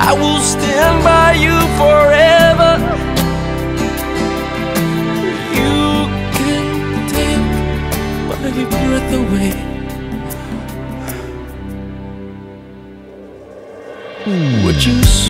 I will stand by you forever. You can take my breath away. Would you?